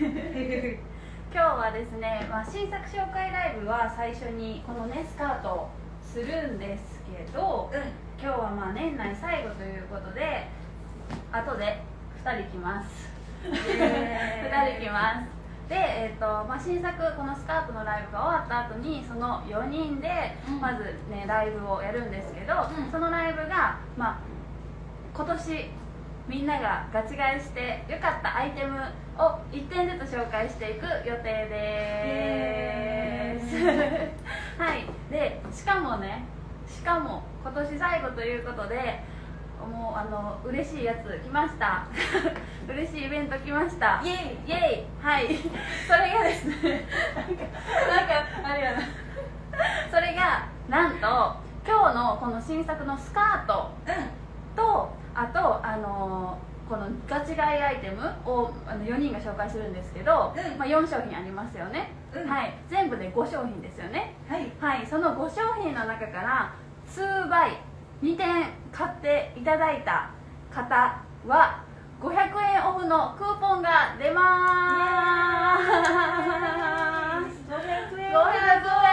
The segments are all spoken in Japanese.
今日はですね、まあ、新作紹介ライブは最初にこのねスカートをするんですけど、うん。今日はまあ年内最後ということで後で2人来ます。2人来ます。で、えーとまあ、新作このスカートのライブが終わった後にその4人でうん。まずねライブをやるんですけど、うん。そのライブが、まあ、今年みんながガチ買いして良かったアイテムを1点ずつ紹介していく予定です。イ はい。でしかもねしかも今年最後ということでもうあの嬉しいやつ来ました。嬉しいイベント来ました。イエイ。イエイ。はい。それがですねなんかあれやな。それがなんと今日のこの新作のスカートとこのガチ買いアイテムをあの4人が紹介するんですけど、うん。まあ、4商品ありますよね、うん。はい。全部で5商品ですよね。はい。はい。その5商品の中から2倍2点買っていただいた方は500円オフのクーポンが出まーす500円。500 500円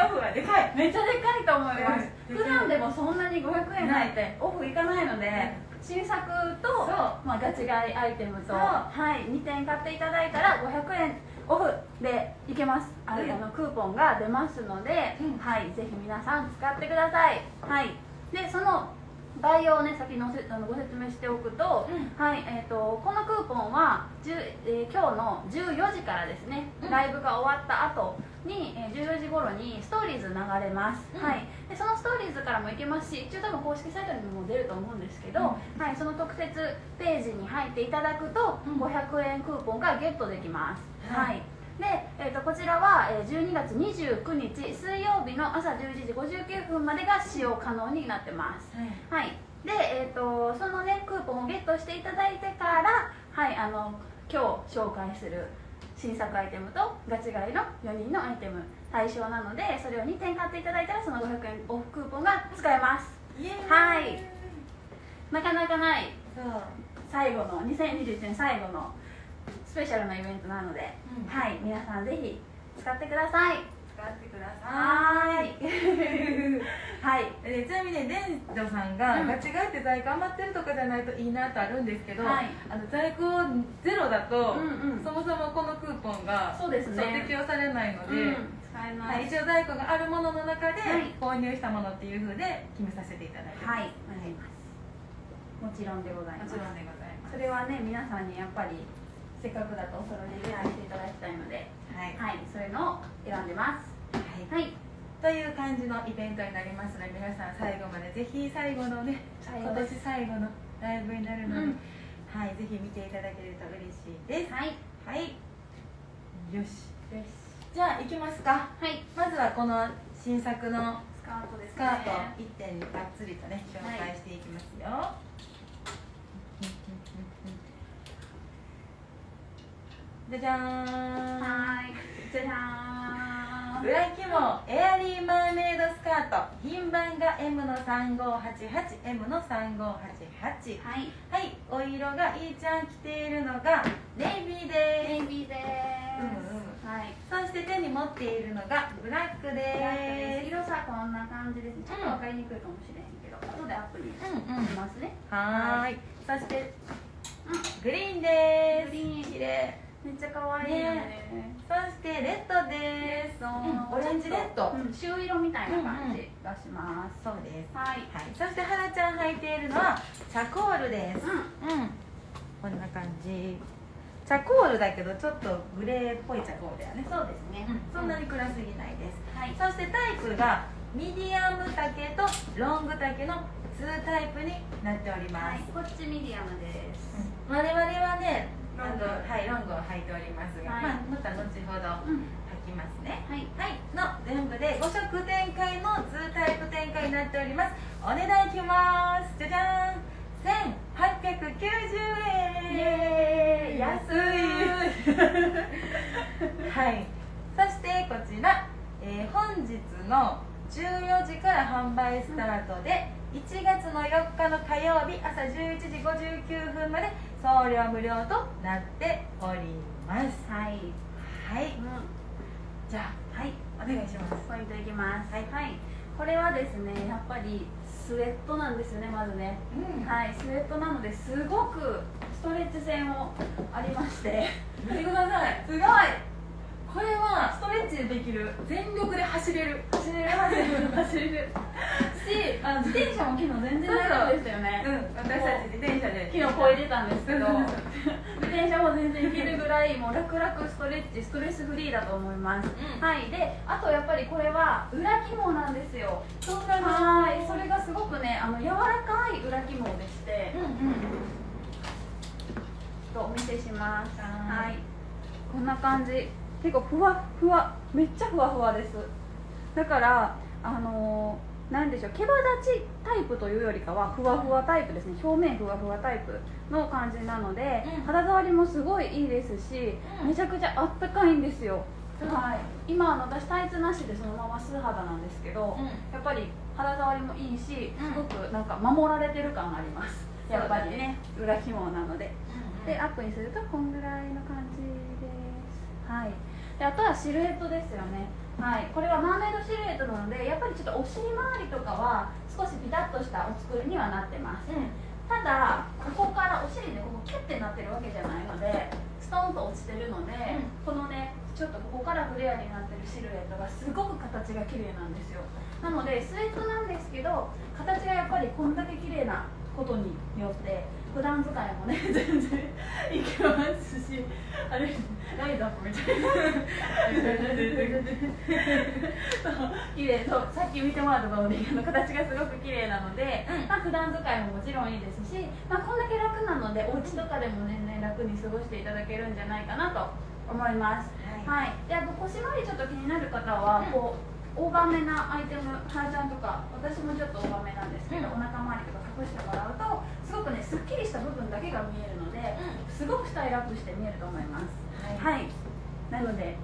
オフはでかい円めっちゃでかいと思います。うん普段でもそんなに500円なんてオフいかないので新作とまあ、ガチ買いアイテムと、はい、2点買っていただいたら500円オフでいけます。あうん。あのクーポンが出ますので、うん。はい、ぜひ皆さん使ってください、はい、でその概要をね先のせあのご説明しておくと,、うん。はいえー、とこのクーポンは、10えー今日の14時からですね、うん。ライブが終わった後に、えー14時頃にストーリーズ流れます、うん。はい、でそのストーリーズからもいけますし一応多分公式サイトにも出ると思うんですけど、うん。はい、その特設ページに入っていただくと、うん。500円クーポンがゲットできます、ははい。いで、えー、とこちらは、えー12月29日水曜日の朝11時59分までが使用可能になってます。はい。で、えー、とそのねクーポンをゲットしていただいてからはいあの今日紹介する新作アイテムとガチ買いの4人のアイテム。対象なのでそれを2点買っていただいたらその500円オフクーポンが使えます。はい。なかなかない。最後の2021年最後のスペシャルなイベントなので、うん。はい。皆さんぜひ使ってください。使ってください。はい。でちなみにねデンジョさんが、うん。ガチ買いって在庫余ってるとかじゃないといいなとあるんですけど、はい。あの在庫ゼロだと、うんうん。そもそもこのクーポンがそうですね。適用されないので、うん。はい、一応在庫があるものの中ではい。購入したものっていうふうで決めさせていただいてはい。お願いします。もちろんでございます。もちろんでございます。それはね皆さんにやっぱりせっかくだとお揃いで手配していただきたいのではい、はいそういうのを選んでます。はい。はい。という感じのイベントになりますので皆さん最後までぜひ最後のね今年最後のライブになるので、うん。はいぜひ見ていただけると嬉しいです。はい。はい。よし。よし。じゃあ行きますか。はい。まずはこの新作のスカートですね。スカート1点がっつりとね紹介していきますよ、じゃじゃーん。はい。じゃじゃーん裏肝エアリーマーメイドスカート。品番が M の 3588M の3588はい。はい。お色がいいちゃん着ているのがネイビーです。ネイビーでうんすはい。そして手に持っているのがブラックです。色さこんな感じですちょっと分かりにくいかもしれへんけど。後でアップにしうんうんますね。はーい。そしてうグリーンです。グリーン。綺麗めっちゃ可愛いよね。そしてレッドです。うんオレンジレッド、うん。朱色みたいな感じがします。そうです。はい。はい、そしてはなちゃん履いているのはチャコールです。ううん。こんな感じ。チャコールだけどちょっとグレーっぽいチャコールだよね。そうですね。うん、そんなに暗すぎないです、はい。そしてタイプがミディアム丈とロング丈の2タイプになっております、はい。こっちミディアムです。我々はねロングはい、ロングを履いておりますが、はい。まあ、また後ほどうん。履きますね。はい。はい、の全部で5色展開の2タイプ展開になっております。お値段いきます。じゃじゃーん1890円。イエーイ。安い。はい。そしてこちら、えー本日の14時から販売スタートで1月の4日の火曜日朝11時59分まで送料無料となっております。はい、はい。うん。じゃあはい。お願いします。ポイントいきます。はい。これはですねやっぱりスウェットなんですよねまずね。うん。はいスウェットなのですごくストレッチ線をありまして。見てください。すごいこれはストレッチでできる。全力で走れる。走れる。走れる。走れる。しあの自転車も昨日全然大丈夫でしたよね。うん私たち自転車で。昨日超えてたんですけどうん。自転車も全然いけるぐらいもう楽々ストレッチストレスフリーだと思います、うん。はい。であとやっぱりこれは裏肝なんですよ。そうなのはい。それがすごくねあの柔らかい裏肝でして。うんうんとお見せします。ははいい。こんな感じ結構ふわふわめっちゃふわふわです。だからあのーなんでしょう毛羽立ちタイプというよりかはふわふわタイプですね。表面ふわふわタイプの感じなので、うん。肌触りもすごいいいですし、うん。めちゃくちゃあったかいんですよ、うん。はい。今あの私タイツなしでそのまま素肌なんですけど、うん。やっぱり肌触りもいいしうん。すごくなんか守られてる感があります、やっぱりね裏肝なので。でアップにするとこんぐらいの感じです。はいであとはシルエットですよね。はい。これはマーメイドシルエットなのでやっぱりちょっとお尻周りとかは少しピタッとしたお作りにはなってます。うん。ただここからお尻でここキュッてなってるわけじゃないのでストンと落ちてるので、うん。このねちょっとここからフレアになってるシルエットがすごく形が綺麗なんですよ。なのでスウェットなんですけど形がやっぱりこんだけ綺麗なことによって普段使いもね 全然いけますしあれライズアップみたいな。そう綺麗そうさっき見てもらった通りあの形がすごく綺麗なので、うん。まあ、普段使いももちろんいいですし、まあ、こんだけ楽なのでお家とかでも全然楽に過ごしていただけるんじゃないかなと思います。はい。はい、であと腰回りちょっと気になる方は、うん。こう大画めなアイテムはーちゃんとか私もちょっと大画めなんですけど、うん。お腹周りとか隠してもらうとすごくねすっきりした部分だけが見えるので、すごくスタイルアップして見えると思います。はい。はい、なので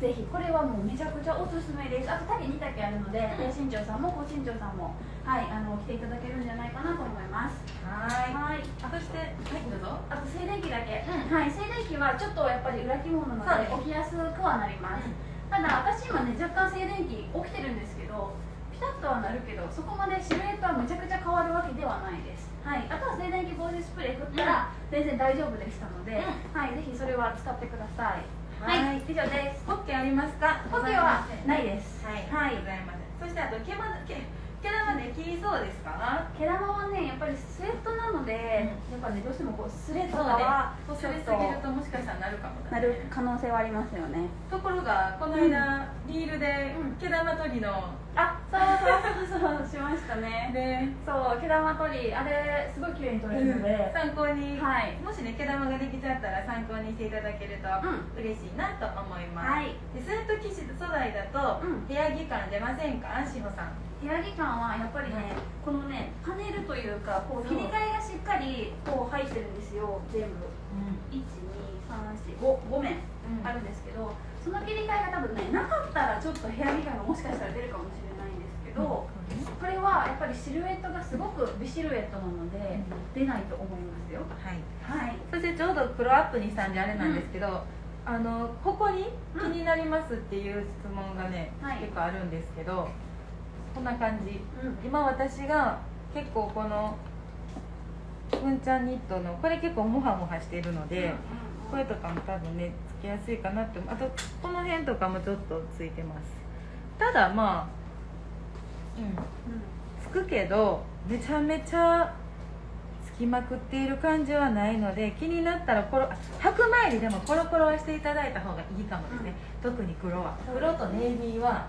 ぜひこれはもうめちゃくちゃおすすめです。あと丈2丈あるので、低身長さんも高身長さんもはいあの着ていただけるんじゃないかなと思います。はい。はい。そしてはいどうぞ。あと静電気だけ、うん。はい静電気はちょっとやっぱり裏着物なので起きやすくはなります、ただ私今ね若干静電気起きピタッとはなるけどそこまでシルエットはめちゃくちゃ変わるわけではないです。はい。あとは静電気防止スプレー振ったら全然大丈夫でしたので、うはい。ぜひそれは使ってください。はい。以上です。ポッケありますか？ポッケはないです。はい、はい。ございません。そしてあと毛ま毛毛玉で切りそうですか？毛玉はねやっぱりスウェットなので、うん。やっぱねどうしてもこうスレとそうかはねちょっそれすぎるとともしかしたらなるかもだね。なる可能性はありますよね。ところがこの間、リールでうん。毛玉取りのあそうそうそうそうしましたね。でそう毛玉取りあれすごい綺麗に取れるので、参考に、はい。もしね毛玉ができちゃったら参考にしていただけるとうん。嬉しいなと思います、はい。でスウェット生地素材だと、うん。部屋着感出ませんか？志保さん部屋着感はやっぱりね、このねパネルというかこう切り替えがしっかりこう入ってるんですよ全部。12345面うん。あるんですけど、その切り替えが多分ねなかったらちょっと部屋着感がもしかしたら出るかもしれないんですけど、これはやっぱりシルエットがすごく美シルエットなので、出ないと思いますよ。はい。はい。そしてちょうど黒アップにしたんであれなんですけど、あのここに気になりますっていう質問がね、はい。結構あるんですけどこんな感じ。うん。今私が結構このうんちゃんニットのこれ結構モハモハしているので、これとかも多分ねつけやすいかなってあとこの辺とかもちょっとついてます。ただまあうん。つくけどめちゃめちゃつきまくっている感じはないので気になったらコロあ履く前にでもコロコロはしていただいた方がいいかもですね、特に黒は。黒とネイビーは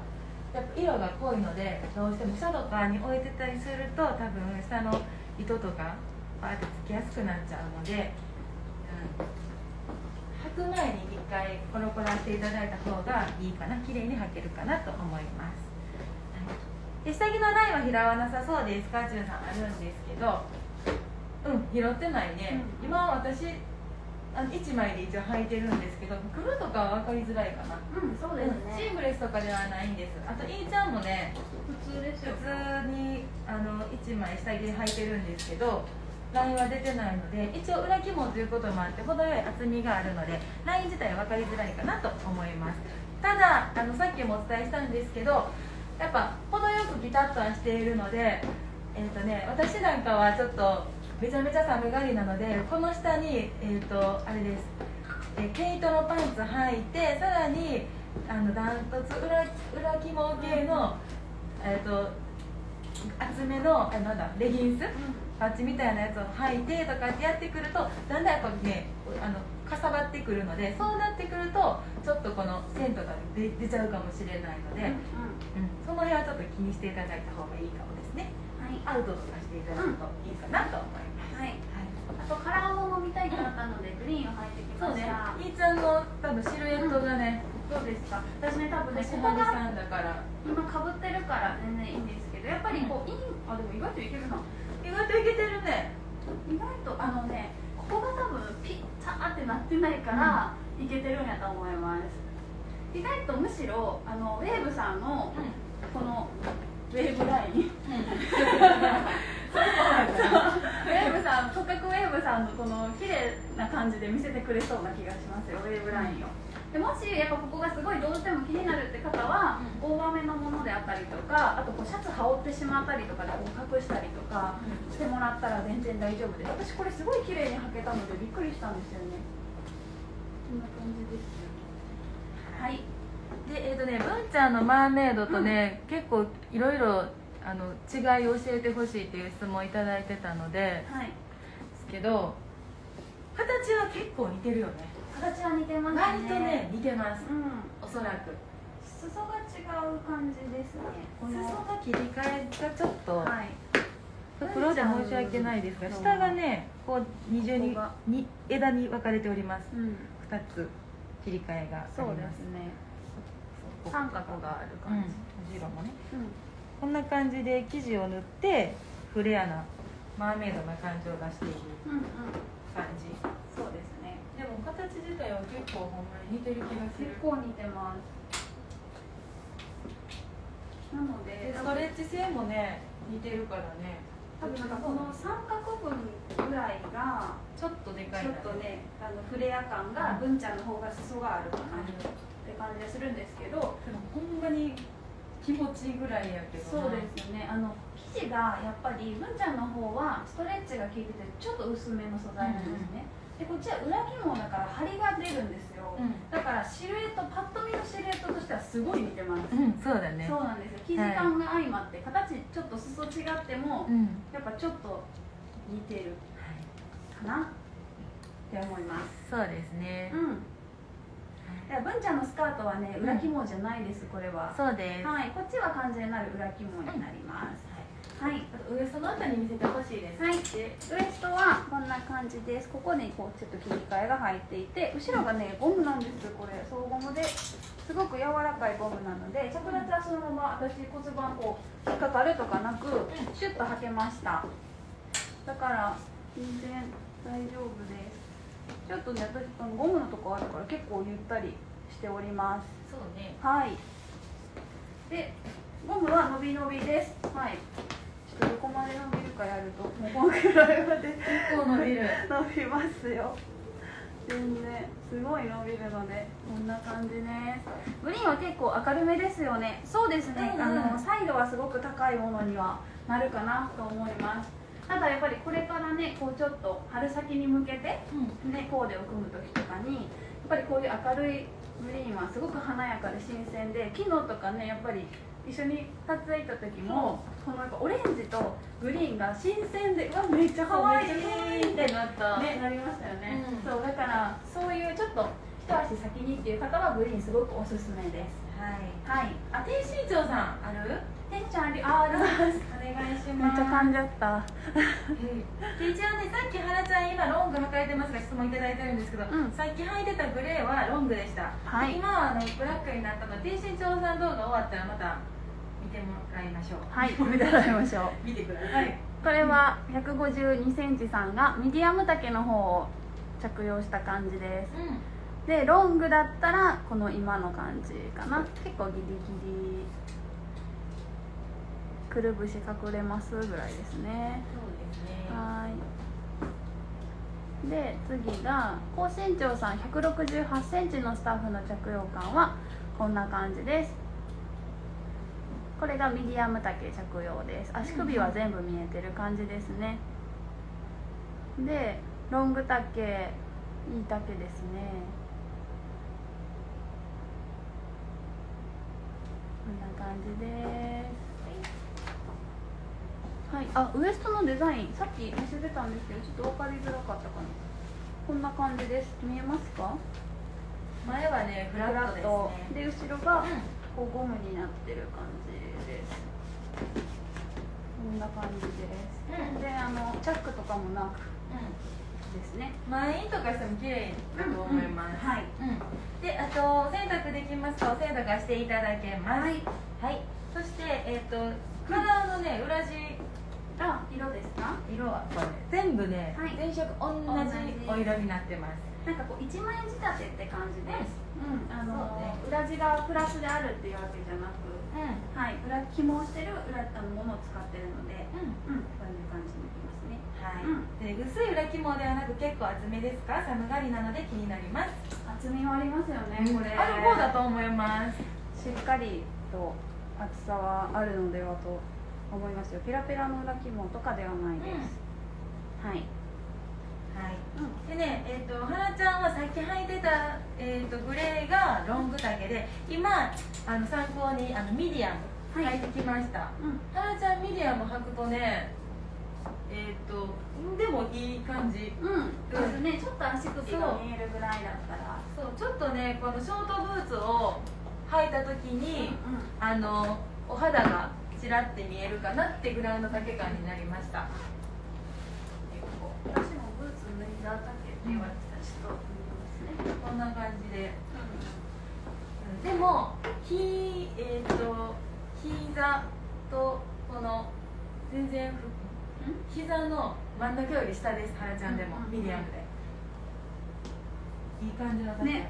やっぱ色が濃いのでどうしても下とかに置いてたりすると多分下の糸とかバーってつきやすくなっちゃうので、うん、履く前に一回コロコロしていただいた方がいいかな。綺麗に履けるかなと思います、はい、で下着のラインは拾わなさそうですか？ちゅうさんあるんですけど。うん拾ってないね、うん。今私あの1枚で一応履いてるんですけど黒とかは分かりづらいかな。うんそうですシーねムレスとかではないんです。あといーちゃんもね普通です普よ通にあの1枚下着で履いてるんですけどラインは出てないので一応裏起毛ということもあって程よい厚みがあるのでライン自体は分かりづらいかなと思います。ただあのさっきもお伝えしたんですけどやっぱ程よくピタッとはしているのでえっ、とね私なんかはちょっとめちゃめちゃ寒がりなのでこの下にえっ、とあれです。え毛糸のパンツ履いてさらにあのダントツ裏裏起毛系の、えっ、と厚めのあなんだレギンス？パッチみたいなやつを履いてとかってやってくるとだんだんやっぱねあのかさばってくるのでそうなってくるとちょっとこの線とか出出ちゃうかもしれないので、うん。その辺はちょっと気にしていただいた方がいいかもですね、はい、アウトとかしていただくといいかなと思います、とカラーも見たいかったので、グリーンを履いてきまそうねしたいいちゃんの多分シルエットがね、どうですか。私ね多分ね橋ここがさんだから。今かぶってるから全然いいんですけどやっぱりこうインあでも意外といけるな。意外といけてるね。意外とあのねここが多分ピッターってなってないから、いけてるんやと思います。意外とむしろあのウェーブさんのこのウェーブラインウェーブさん、骨格ウェーブさんのこの綺麗な感じで見せてくれそうな気がしますよ、ウェーブラインを。でもしやっぱここがすごいどうしても気になるって方は、大葉めのものであったりとかあとこうシャツ羽織ってしまったりとかでこう隠したりとかしてもらったら全然大丈夫です。私これすごい綺麗に履けたのでびっくりしたんですよね。こんな感じですはい。でえっ、とね文ちゃんのマーメイドとね、結構いろいろあの違いを教えてほしいっていう質問をいただいてたのではい。ですけど形は結構似てるよね。形は似てますね。割とね似てます。うん。おそらく。裾が違う感じですね。裾の切り替えがちょっとはい。黒で申し訳ないですがう。ん下がねこう二重にに枝に分かれております。うん。2つ切り替えがあります。そうですね。三角があるうん。感じ、後ろもね。うんこんな感じで生地を塗ってフレアなマーメイドな感じを出しているうんうん。感じ。そうですね。でも形自体は結構ほんまに似てる気がする。結構似てます。なのででストレッチ性もね似てるからね。多分なんかこの三角分ぐらいがちょっとでかいちょっとねあのフレア感が文ちゃんの方が裾があるかなって感じがするんですけど。でもほんまに気持ちいいぐらいやけどそうですよね。あの生地がやっぱり文ちゃんの方はストレッチが効いててちょっと薄めの素材なんですね、でこっちは裏起毛だから張りが出るんですよ、うん。だからシルエットパッと見のシルエットとしてはすごい似てます、うんそうだね。そうなんですよ。生地感が相まって、形ちょっと裾違っても、うん。やっぱちょっと似てるかなって思います。そうですね。うん文ちゃんのスカートはね裏起毛じゃないですこれは。そうです。はいこっちは完全なる裏起毛になります、はい。あとウエストのあたり見せてほしいです。はい、でウエストはこんな感じです。ここにこうちょっと切り替えが入っていて後ろがねゴムなんですこれ。総ゴムですごく柔らかいゴムなので着脱はそのまま私骨盤こう引っかかるとかなくシュッと履けました。だから全然大丈夫ですちょっとね私このゴムのとこあるから結構ゆったりしておりますそうねはい。で、ゴムは伸び伸びです。はい。ちょっとどこまで伸びるかやると、もうこのくらいまで結構伸びる 伸びますよ。全然すごい伸びるのでこんな感じですグリーンは結構明るめですよねそうですね、うんうんあのサイドはすごく高いものにはなるかなと思いますただやっぱりこれからねこうちょっと春先に向けてうん。ね、コーデを組む時とかにやっぱりこういう明るいグリーンはすごく華やかで新鮮で昨日とかねやっぱり一緒に撮影行った時もこのなんかオレンジとグリーンが新鮮でうわめっちゃ可愛いめってなった。ねなりましたよね、うん。そうだからそういうちょっと一足先にっていう方はグリーンすごくおすすめです。はい。はい。あ天身長さんある？テンションありあありますお願いしめっますちゃ噛んじゃった。で一応ねさっきはなちゃん今ロング履かれてますが質問いただいてるんですけど、うん。さっき履いてたグレーはロングでした、はい。今はあのブラックになったので低身長さん動画終わったらまた見てもらいましょう。はい。見てもらいましょう。見てください。これは152センチさんがミディアム丈の方を着用した感じです。うん。でロングだったらこの今の感じかな。結構ギリギリくるぶし隠れますぐらいですね。そうですねはい。で次が高身長さん1 6 8センチのスタッフの着用感はこんな感じです。これがミディアム丈着用です。足首は全部見えてる感じですね。でロング丈いい丈ですね。こんな感じです。はい。あウエストのデザイン。さっき見せてたんですけどちょっと分かりづらかったかな。こんな感じです。見えますか？前はねフラットですね。で後ろがこうゴムになってる感じです。こんな感じです、うん、であのチャックとかもなく、ですね。満員とかしても綺麗だと思います、うん、はい、であと洗濯できますか？お洗濯していただけます。はい、はい、そしてえっ、ー、と体のね裏地あ色ですか？色はこれ。全部ね、はい、全色同じお色になってます。なんかこう一枚仕立てって感じで。す、うん、あの、ね、裏地がプラスであるっていうわけじゃなく、うん、はい。裏紐をしてる裏あのものを使ってるので、うん、うん、こういう感じになりますね。はい、うん、で薄い裏紐ではなく結構厚めですか？寒がりなので気になります。厚みはありますよね、これ。ある方だと思います。しっかりと厚さはあるのではと思いますよ。ペラペラの裏紐とかではないです、はい。はい、うん、でね、えーと、はなちゃんはさっき履いてた、えーと、グレーがロング丈で今あの参考にあのミディアム履いてきました、はい、はなちゃんミディアム履くとねえっ、ー、とでもいい感じ。うん。ですねちょっと足首が見えるぐらいだったら。そう。ちょっとねこのショートブーツを履いた時に、うんうん、あのお肌がちらって見えるかなってぐらいの丈感になりました。私もブーツ脱いだだけって言われてたちょっとねこんな感じで、うん、でもひえっ、ー、と膝とこの全然膝の真ん中より下ですはなちゃんでも、ミディアムで。いい感じの丈ね、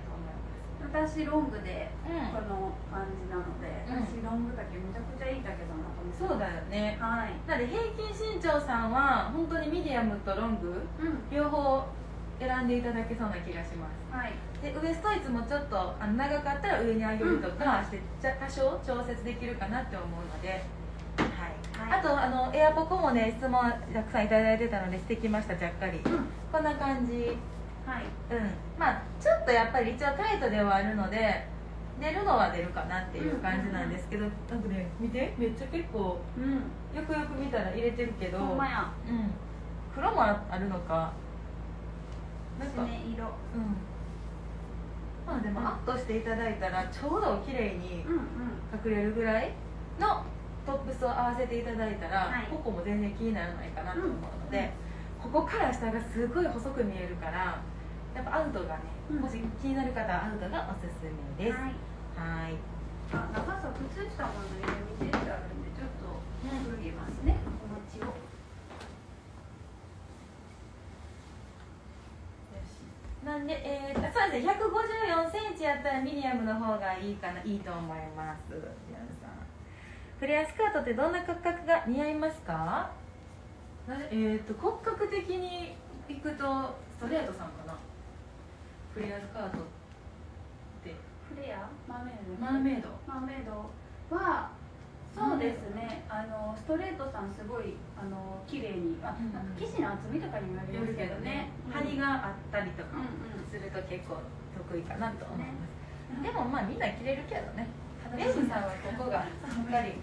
私ロングでこの感じなので、うん、私ロング丈めちゃくちゃいい丈だなと思ってそうだよね。はい。なので平均身長さんは本当にミディアムとロング、うん、両方選んでいただけそうな気がします、はい、でウエストいつもちょっとあの長かったら上に上げるとかして、多少調節できるかなって思うので、はい、あとあのエアポコもね質問たくさんいただいてたのでしてきましたちゃっかり、うん、こんな感じはい。うん。まあちょっとやっぱり一応タイトではあるので出るのは出るかなっていう感じなんですけど、なんかね見て。めっちゃ結構、うん、よくよく見たら入れてるけどほんまや、うん、黒もあるのか。なんか色。うん。まあでもアッとしていただいたらちょうど綺麗に隠れるぐらいのトップスを合わせていただいたら、はい、ここも全然気にならないかなと思うので、うん、ここから下がすごい細く見えるからやっぱアウトがね、うん、もし気になる方はアウトがおすすめです。はい。は長さ靴下も縫い目見てってあるんでちょっと脱ぎますね、お持ちを。なんで、えー、そうですね。154センチやったらミディアムの方がいいかないいと思います。皆さん。フレアスカートってどんな骨格が似合いますか？えーと、骨格的にいくとストレートさんかな？フレアスカートって。フレア？マーメイドマーメイド。マーメイド。はそうですね。あのストレートさんすごいあの綺麗に。あ、うん、生地の厚みとかにもよるけどね、うん、張りがあったりとかすると結構得意かなと思います、ね、でもまあみんな着れるけどね。レイジさんはここがしっかり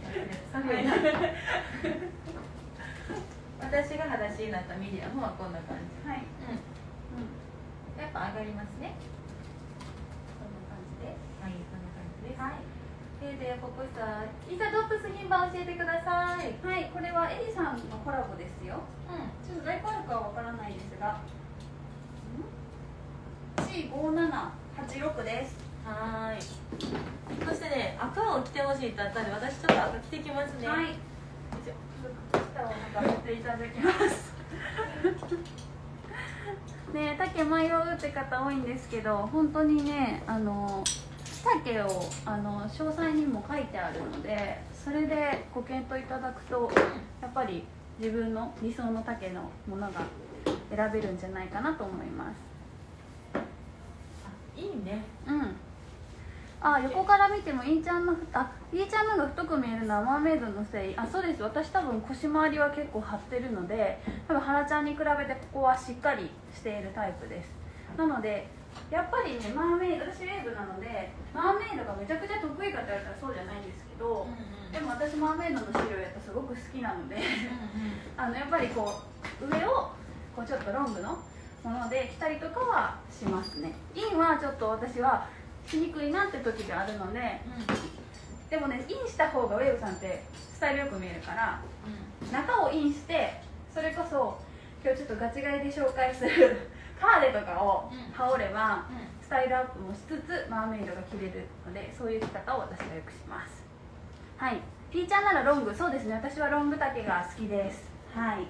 寒い私が裸足になったミディアムはこんな感じ。はい、うん。やっぱ上がりますね。こんな感じで。はい。こんな感じです。はい。ででここさイサドップス品番教えてください。はいこれはエリさんのコラボですよ。うん。ちょっと在庫あるかはわからないですが。C5786 です。はい。そしてね赤を着てほしいってあったんで私ちょっと赤着てきますね。はいをていただきます。ね竹迷うって方多いんですけど本当にねあの竹をあの詳細にも書いてあるのでそれでご検討いただくとやっぱり自分の理想の竹のものが選べるんじゃないかなと思いますいいねうんあ横から見てもインちゃんのあイーちゃんのが太く見えるのはマーメイドのせい。あそうです。私多分腰回りは結構張ってるので多分原ちゃんに比べてここはしっかりしているタイプです。なのでやっぱりねマーメイド私ウェーブなのでマーメイドがめちゃくちゃ得意かって言われたらそうじゃないんですけど、でも私マーメイドのシルエットすごく好きなのであのやっぱりこう上をこうちょっとロングのもので着たりとかはしますね。インはちょっと私はしにくいなって時があるのででもねインした方がウェーブさんってスタイルよく見えるから中をインしてそれこそ今日ちょっとガチ買いで紹介する カーデとかを羽織ればスタイルアップもしつつマーメイドが着れるのでそういう着方を私はよくします。はい。ピーちゃんならロング。そうですね。私はロング丈が好きです。はい。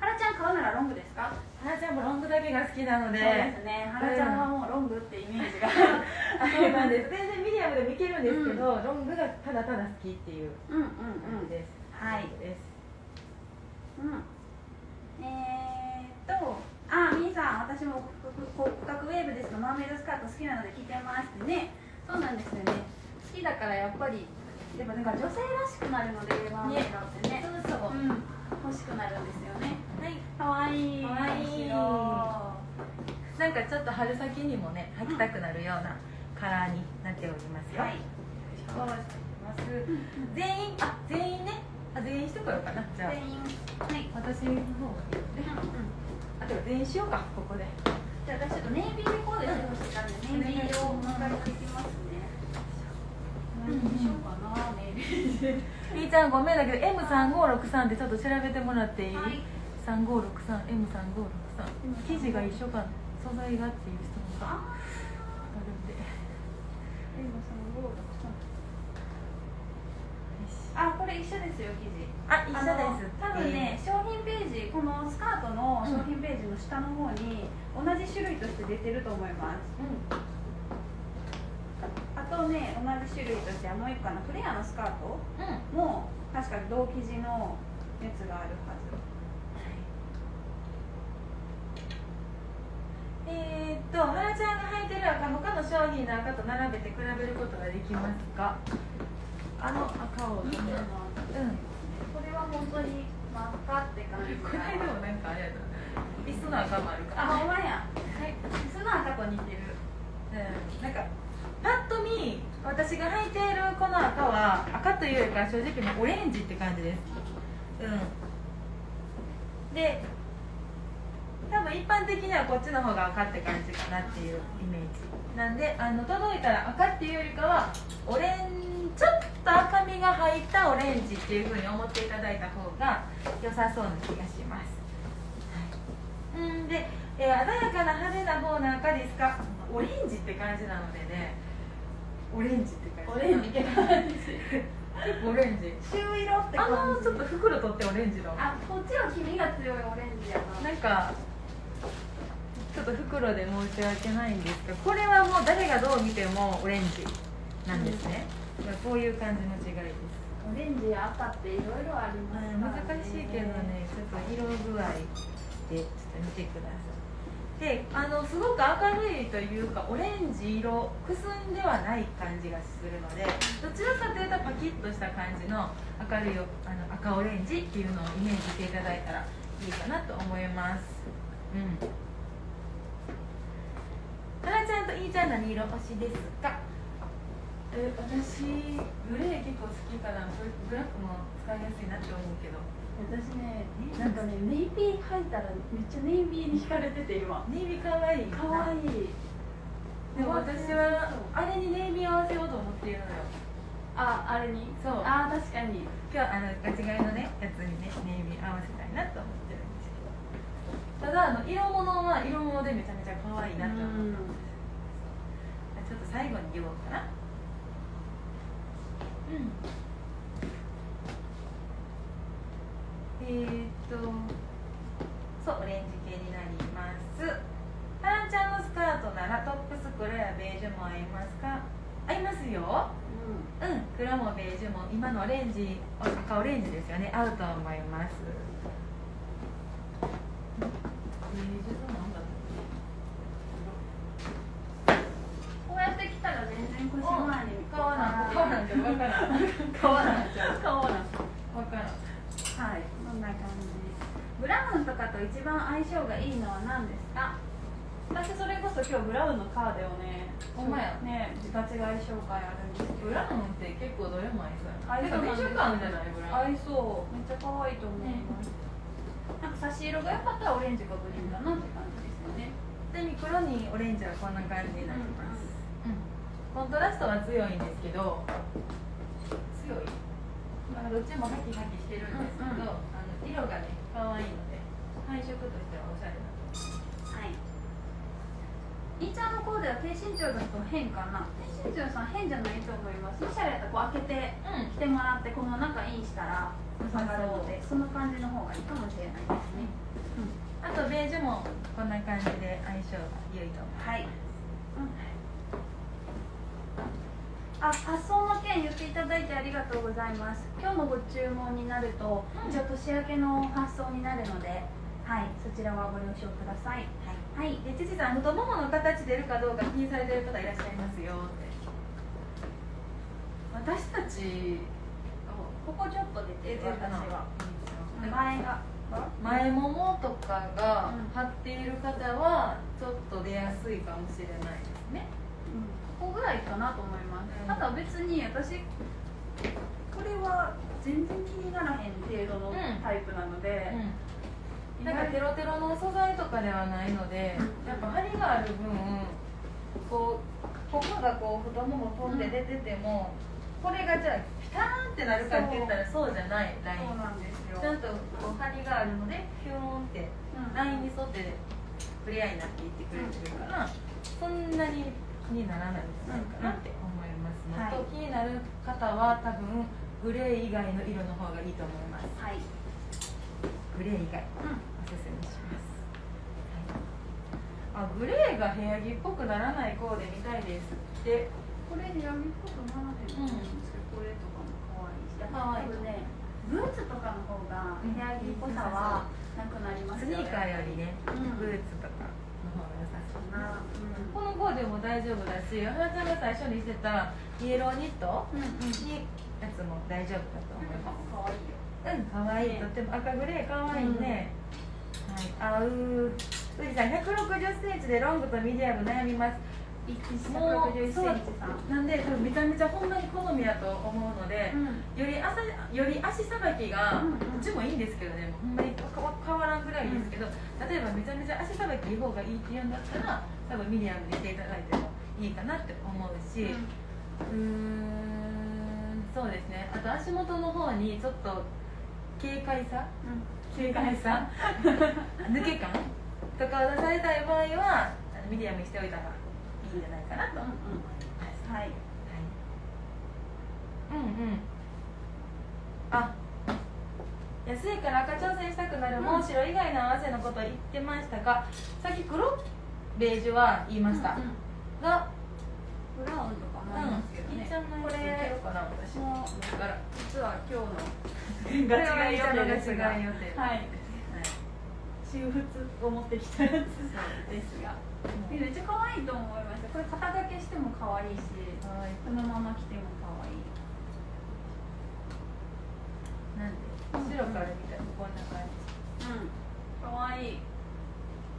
はなちゃん買うロングですか？はなちゃんもロング丈が好きなので。そうですね。はなちゃんはもうロングってイメージが。そうなんです。全然ミディアムでもいけるんですけど、ロングがただただ好きっていう。うんうんう感じん。です、はい。ですうん。えー、っと。あみーさん私も骨格ウェーブですがマーメイドスカート好きなので着てますってね。そうなんですよね。好きだからやっぱりでもなんか女性らしくなるのでマーメイドってね。そうそう、うん、欲しくなるんですよね。はいかわいい。かわい。いなんかちょっと春先にもね履きたくなるようなカラーになっておりますよ、はい。そうしてます。全員？あ全員ね？あ全員してこようかな。じゃあ。全員。はい、私の方がいいあと全員しようかここで。じゃあ私ちょっとネイビーレコードしてほしいからねネイビーを使っていきますね。何にしようかなネイビー。で みーちゃんごめんだけど M3563 ってちょっと調べてもらっていい、はい 3563M3563 生地が一緒か素材がっていう質問がああるんで。あこれ一緒ですよ生地あ一緒です。多分ね、商品ページこのスカートの商品ページの下の方に同じ種類として出てると思います。うん。あとね同じ種類としてはもう一個あのフレアのスカートうん。も確かに同生地のやつがあるはずえー、っと、はらちゃんが履いてる赤、他の商品の赤と並べて比べることができますか？あの赤を、うん、ここれは本当に真っ赤って感じ。の間もなんかあれやな、椅子の赤もあるから。あほんまや。はい、その赤と似てる。うん、なんか、パッと見、私が履いているこの赤は、赤というよりかは正直もうオレンジって感じです。うん。で、多分一般的にはこっちの方が赤って感じかなっていうイメージなんであの届いたら赤っていうよりかはオレンちょっと赤みが入ったオレンジっていうふうに思っていただいた方が良さそうな気がします、はい、うんで、えー鮮やかな派手な方の赤ですか。オレンジって感じなのでね。オレンジって感じ。オレンジ。って感じオレンジ。朱色ってあ感じ。のちょっと袋取ってオレンジのあこっちは黄身が強いオレンジやな。なんかちょっと袋で申し訳ないんですがこれはもう誰がどう見てもオレンジなんですね、まあこういう感じの違いです、オレンジや赤っていろいろありますから難しいけどねちょっと色具合でちょっと見てください。であのすごく明るいというかオレンジ色くすんではない感じがするのでどちらかというとパキッとした感じの明るいあの赤オレンジっていうのをイメージしていただいたらいいかなと思います。うんはらちゃん何色推しですか？え私グレー結構好きかなブラックも使いやすいなって思うけど。私ねなんかねネイビー履いたらめっちゃネイビーに惹かれてて今。ネイビーかわいいかわいい。でも私はあれにネイビー合わせようと思っているのよ。ああれに？そう。あ確かに。今日あのガチ買いのねやつにねネイビー合わせたいなと思ってるんですけど。ただあの色物は色物でめちゃめちゃ可愛いなと思って最後に言おうかな。うん。えー、っとそうオレンジ系になります。タランちゃんのスカートならトップス黒やベージュも合いますか？合いますよ。うん。黒もベージュも今のオレンジ赤オレンジですよね。合うと思います。こうやってきたら全然腰前に川なん川なんて分からん川なんちゃう顔なん分からんはいこんな感じブラウンと一番相性がいいのは何ですか？私それこそ今日ブラウンのカーデをねほんまや。ねガチ買い紹介あるんですけど。ブラウンって結構どれも合いそう合いそうなんです。てか美食感じゃないブラウン。合いそう。めっちゃ可愛いと思います、なんか差し色が良かったらオレンジかグリーンかなって感じですよね。で黒にオレンジはこんな感じになります、うん。コントラストは強いんですけど。強い。まあどっちもハキハキしてるんですけど、うんうん。あの色がね可愛いの。で配色としてはおしゃれだとはい。イーちゃんのコーデは低身長だと変かな。低身長さん変じゃないと思います。もしあれやったらこう開けてうん着てもらってこの中インしたら下がるのでその感じの方がいいかもしれないですね、あとベージュもこんな感じで相性が良いと思います。はい、あ発送の件言っていただいてありがとうございます。今日のご注文になると、うん。一応年明けの発送になるのではいそちらはご了承ください。はい、はい、で父さん太ももの形出るかどうか気にされてる方いらっしゃいますよって。私たちここちょっと出てる私は。前が前ももとかがうん張っている方はちょっと出やすいかもしれないですね。ここぐらいかなと思います、うん。ただ別に私これは全然気にならへん程度のうん。タイプなので、意なんか外テロテロの素材とかではないので、うんやっぱ張りがある分こうここがこう太もも飛んで出てても、これがじゃあピターンってなるかって言ったらそうじゃないライン。そうなんですよ。ちゃんとこう張りがあるのでピューンってうん。ラインに沿ってフレアになっていってくれてるから、そんなに気にならないんじゃないかなって思います。のと、はい気になる方は多分グレー以外の色の方がいいと思います。はい、グレー以外うん。おすすめします、はい、あグレーが部屋着っぽくならないコーデみたいですって。これで部屋着っぽくならへんと思うんですけど、これとかも可愛いし。可愛い。ねブーツとかの方が部屋着っぽさはなくなりますスニーカーよりね、うん。ブーツとかの方が良さそうな。うん。このコーデも大丈夫だし花ちゃんが最初にしてたイエローニットにやつも大丈夫だと思います。可愛いようん、可愛いとっても赤グレー可愛いね、はい、あう富士山160センチでロングとミディアム悩みます。もう161センチそうなんで多分めちゃめちゃほんまに好みやと思うので、うん。より朝より足さばきが、うんうん。こっちもいいんですけどねほんまにかわ変わらんぐらいですけど、例えばめちゃめちゃ足さばきいい方がいいって言うんだったら多分ミディアムにしていただいてもいいかなって思うし、うーんそうですね。あと足元の方にちょっと軽快さ？軽快さ？抜け感？とかを出されたい場合はミディアムにしておいたらいいんじゃないかなと思います、はい。はい、うんうん。あ安いから赤挑戦したくなるもう白以外の合わせのこと言ってましたがさっき黒ベージュは言いました、うんうん。がブラウンとかもありますけどね、いっちゃんのこやついけれるかな私もうだから実は今日の ガチ買い予定ですがはい。はい。私物を持ってきたやつですがめっちゃ可愛いと思いますこれ肩掛けしても可愛いしはいこのまま着ても可愛いなんで白から見たらこんな感じうん可愛い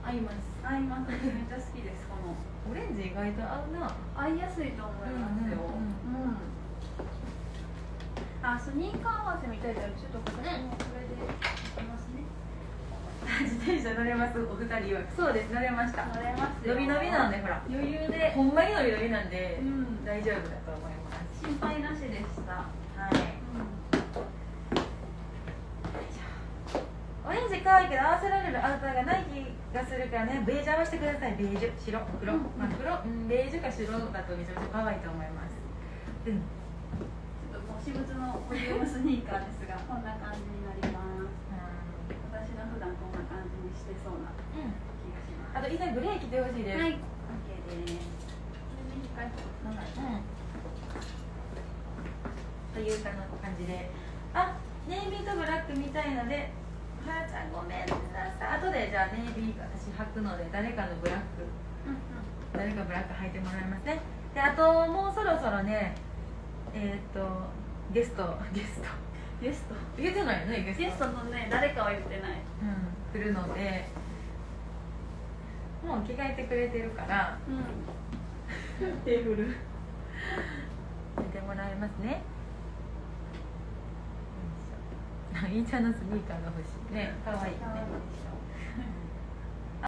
合います合いますめっちゃ好きですこのオレンジ意外と合うな合いやすいと思いますようんうんあスニーカー合わせみたいだよちょっと私もこれでいきますね。自転車乗れますお二人は。そうです乗れました。乗れますよ。伸び伸びなんでほら。余裕で。ほんまに伸び伸びなんで、うん。大丈夫だと思います。心配なしでした。はい。オレンジ可愛いけど合わせられるアウターがない気がするからね。ベージュ合わせてください。ベージュ。白。黒、うん。まあ黒、うん、ベージュか白だとめちゃめちゃ可愛いと思います。うん私物のボリュームスニーカーですがこんな感じになります。私の普段こんな感じにしてそうなうん気がします。あと以前グレー着てほしいです、はい。OK です。これで一回長いう。ん。というかの感じで。あネイビーとブラックみたいので。はーちゃんごめんなさい。後でじゃあネイビー私履くので誰かのブラック。誰かブラック履いてもらいますね。であともうそろそろねえっ、とゲストゲスト。ゲスト？言ってないよねゲストゲストのね誰かは言ってない。うん来るので。もう着替えてくれてるから。うん。テーブル。見てもらいますね。よいいいちゃんのスニーカーが欲しいね。かわいいね